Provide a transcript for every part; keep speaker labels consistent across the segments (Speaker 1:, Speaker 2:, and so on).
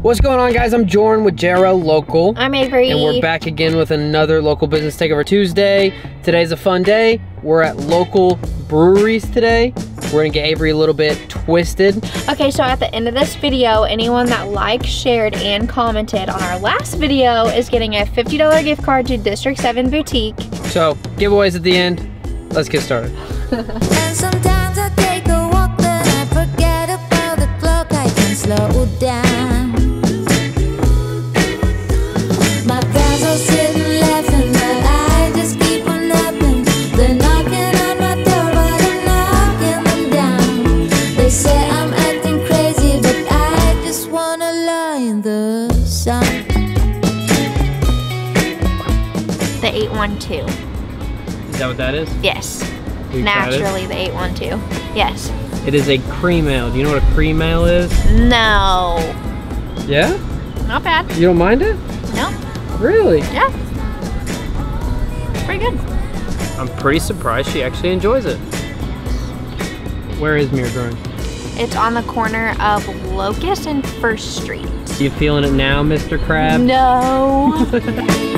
Speaker 1: What's going on guys? I'm Jordan with JRL Local.
Speaker 2: I'm Avery.
Speaker 1: And we're back again with another Local Business Takeover Tuesday. Today's a fun day. We're at local breweries today. We're gonna get Avery a little bit twisted.
Speaker 2: Okay, so at the end of this video, anyone that liked, shared, and commented on our last video is getting a $50 gift card to District 7 Boutique.
Speaker 1: So, giveaways at the end. Let's get started.
Speaker 2: 812.
Speaker 1: Is that what that is?
Speaker 2: Yes.
Speaker 1: We tried it?
Speaker 2: Naturally, the 812. Yes.
Speaker 1: It is a cream ale. Do you know what a cream ale is?
Speaker 2: No.
Speaker 1: Yeah?
Speaker 2: Not bad.
Speaker 1: You don't mind it?
Speaker 2: No.
Speaker 1: Really?
Speaker 2: Yeah. Pretty good.
Speaker 1: I'm pretty surprised she actually enjoys it. Where is Mirror Growing?
Speaker 2: It's on the corner of Locust and First Street.
Speaker 1: You feeling it now, Mr. Crab?
Speaker 2: No.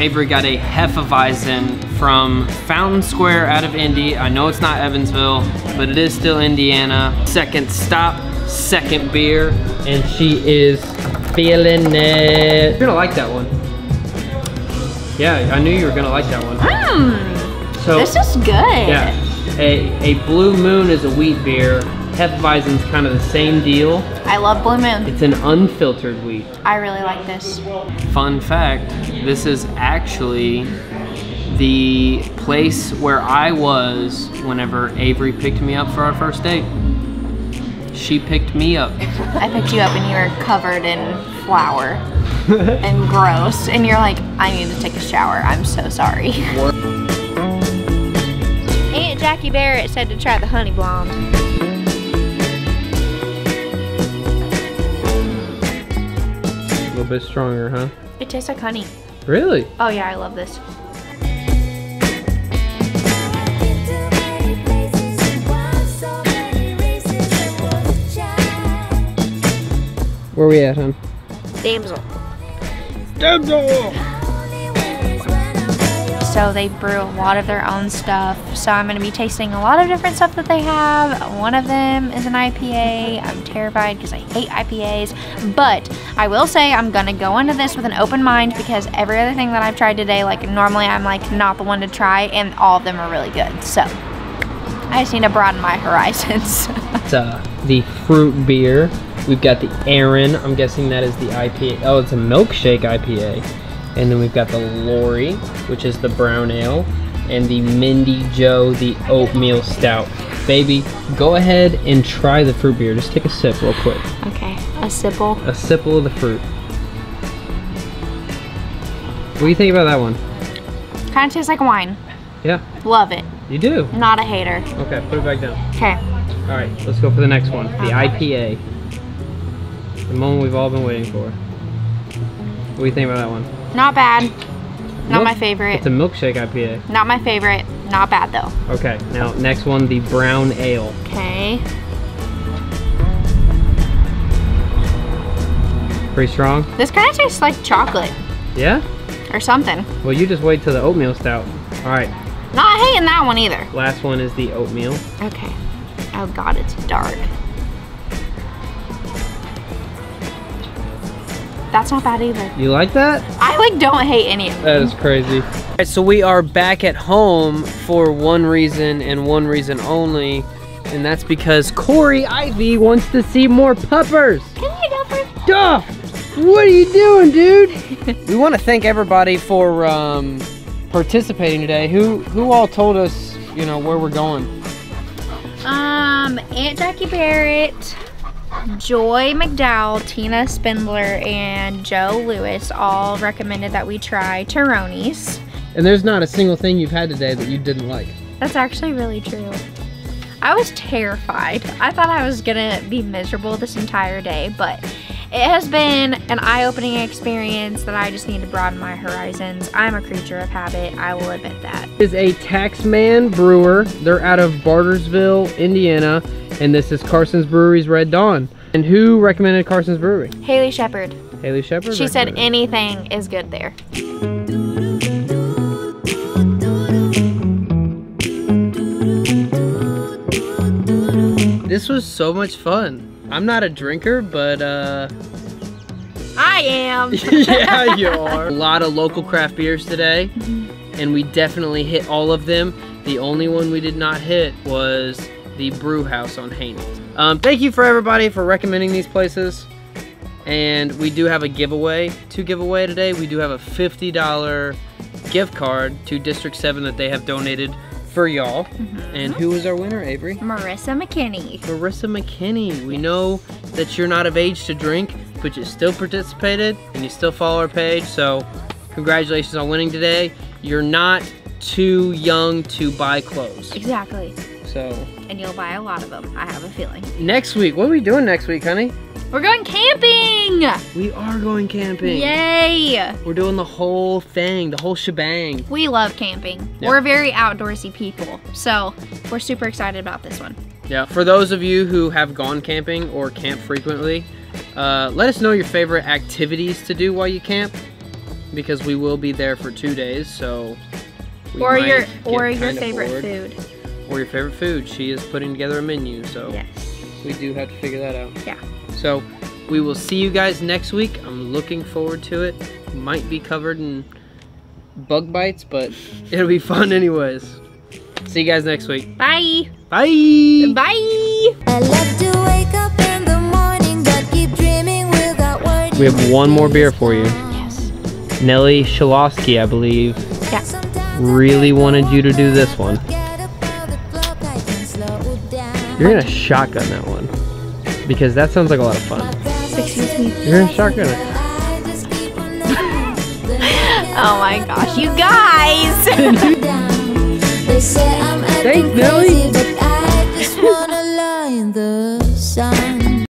Speaker 1: Avery got a Hefeweizen from Fountain Square out of Indy. I know it's not Evansville, but it is still Indiana. Second stop, second beer, and she is feeling it. You're gonna like that one. Yeah, I knew you were gonna like that one.
Speaker 2: Mmm.
Speaker 1: So
Speaker 2: This is good.
Speaker 1: yeah, a, a Blue Moon is a wheat beer. Hefeweizen's kind of the same deal.
Speaker 2: I love Blue Moon.
Speaker 1: It's an unfiltered wheat.
Speaker 2: I really like this.
Speaker 1: Fun fact, this is actually the place where I was whenever Avery picked me up for our first date. She picked me up.
Speaker 2: I picked you up and you were covered in flour and gross. And you're like, I need to take a shower. I'm so sorry. Aunt Jackie Barrett said to try the honey blonde.
Speaker 1: Little bit stronger, huh?
Speaker 2: It tastes like honey.
Speaker 1: Really?
Speaker 2: Oh yeah, I love this.
Speaker 3: Too many places at once, so many races I wanna try.
Speaker 1: Where we at, hon?
Speaker 2: Damsel.
Speaker 1: Damsel!
Speaker 2: So they brew a lot of their own stuff. So I'm gonna be tasting a lot of different stuff that they have. One of them is an IPA. I'm terrified because I hate IPAs. But I will say I'm gonna go into this with an open mind because every other thing that I've tried today, like normally I'm like not the one to try and all of them are really good. So I just need to broaden my horizons.
Speaker 1: It's uh, the fruit beer. We've got the Aaron. I'm guessing that is the IPA. Oh, it's a milkshake IPA. And then we've got the Lori, which is the brown ale. And the Mindy Joe, the oatmeal stout. Baby, go ahead and try the fruit beer. Just take a sip real quick.
Speaker 2: okay, a sipple.
Speaker 1: A sipple of the fruit. What do you think about that one?
Speaker 2: Kind of tastes like wine.
Speaker 1: Yeah,
Speaker 2: Love it.
Speaker 1: you do.
Speaker 2: Not a hater.
Speaker 1: Okay, put it back down.
Speaker 2: Okay.
Speaker 1: All right, let's go for the next one. The uh-huh. IPA. The moment we've all been waiting for. What do you think about that one?
Speaker 2: Not bad. Not my favorite.
Speaker 1: It's a milkshake IPA.
Speaker 2: Not my favorite. Not bad though.
Speaker 1: Okay, now next one, the brown ale.
Speaker 2: Okay.
Speaker 1: Pretty strong?
Speaker 2: This kind of tastes like chocolate
Speaker 1: Yeah?
Speaker 2: or something.
Speaker 1: Well, you just wait till the oatmeal stout. All right,
Speaker 2: Not hating that one either.
Speaker 1: last one is the oatmeal.
Speaker 2: Okay. Oh god, it's dark. That's not bad either.
Speaker 1: You like that?
Speaker 2: I like don't hate any of them.
Speaker 1: That is crazy. All right, so we are back at home for one reason and one reason only, and that's because Corey Ivy wants to see more puppers.
Speaker 2: Can you go first?
Speaker 1: Duh! What are you doing, dude? we want to thank everybody for um, participating today. Who who all told us, you know, where we're going?
Speaker 2: Um, Aunt Jackie Barrett, Joy McDowell, Tina Spindler, and Joe Lewis all recommended that we try Turoni's.
Speaker 1: And there's not a single thing you've had today that you didn't like.
Speaker 2: That's actually really true. I was terrified. I thought I was gonna be miserable this entire day, but it has been an eye-opening experience that I just need to broaden my horizons. I'm a creature of habit. I will admit that.
Speaker 1: is a Taxman Brewer. They're out of Bargersville, Indiana, and this is Carson's Brewery's Red Dawn. And who recommended Carson's Brewery?
Speaker 2: Haley Shepard.
Speaker 1: Haley Shepard.
Speaker 2: She said anything is good there.
Speaker 1: This was so much fun. I'm not a drinker, but uh,
Speaker 2: I am.
Speaker 1: yeah, you are. A lot of local craft beers today, and we definitely hit all of them. The only one we did not hit was the Brew House on Haney. Um, thank you for everybody for recommending these places. And we do have a giveaway to give away today. We do have a $50 gift card to District 7 that they have donated for y'all. And who was our winner, Avery?
Speaker 2: Marissa McKinney.
Speaker 1: Marissa McKinney. We know that you're not of age to drink, but you still participated and you still follow our page. So, congratulations on winning today. You're not too young to buy clothes.
Speaker 2: Exactly.
Speaker 1: So,
Speaker 2: And you'll buy a lot of them. I have a feeling.
Speaker 1: next week, what are we doing next week, honey?
Speaker 2: We're going camping!
Speaker 1: We are going camping.
Speaker 2: Yay!
Speaker 1: We're doing the whole thing, the whole shebang.
Speaker 2: We love camping.
Speaker 1: Yeah.
Speaker 2: We're very outdoorsy people. So we're super excited about this one.
Speaker 1: Yeah, for those of you who have gone camping or camp frequently, uh, let us know your favorite activities to do while you camp because we will be there for two days. So,
Speaker 2: or your or your favorite
Speaker 1: bored.
Speaker 2: food.
Speaker 1: Or your favorite food. She is putting together a menu, so
Speaker 2: Yes.
Speaker 1: we do have to figure that out.
Speaker 2: Yeah.
Speaker 1: So, we will see you guys next week. I'm looking forward to it. Might be covered in bug bites, but it'll be fun anyways. See you guys next week.
Speaker 2: Bye.
Speaker 1: Bye.
Speaker 2: Bye.
Speaker 3: I love to wake up in the morning, but keep dreaming without wording.
Speaker 1: We have one more beer for you.
Speaker 2: Yes.
Speaker 1: Nelly Shalosky, I believe,
Speaker 2: Yeah.
Speaker 1: Really wanted you to do this one. You're gonna shotgun that one. Because that sounds like a lot of fun.
Speaker 2: Excuse me.
Speaker 1: You're gonna shotgun it.
Speaker 2: oh my gosh, you guys!
Speaker 1: Thanks,
Speaker 3: Billy!